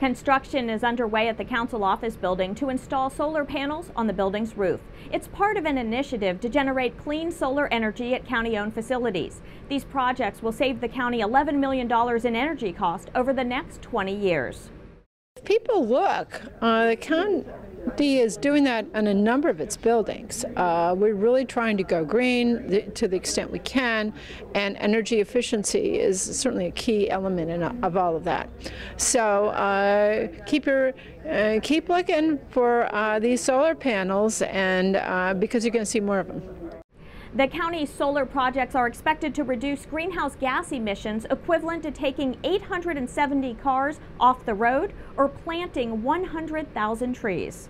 Construction is underway at the council office building to install solar panels on the building's roof. It's part of an initiative to generate clean solar energy at county-owned facilities. These projects will save the county $11 million in energy cost over the next 20 years. If people look, uh, the county is doing that on a number of its buildings. Uh, we're really trying to go green to the extent we can, and energy efficiency is certainly a key element in, of all of that. So uh, keep your uh, keep looking for uh, these solar panels, and uh, because you're going to see more of them. The county's solar projects are expected to reduce greenhouse gas emissions equivalent to taking 870 cars off the road or planting 100,000 trees.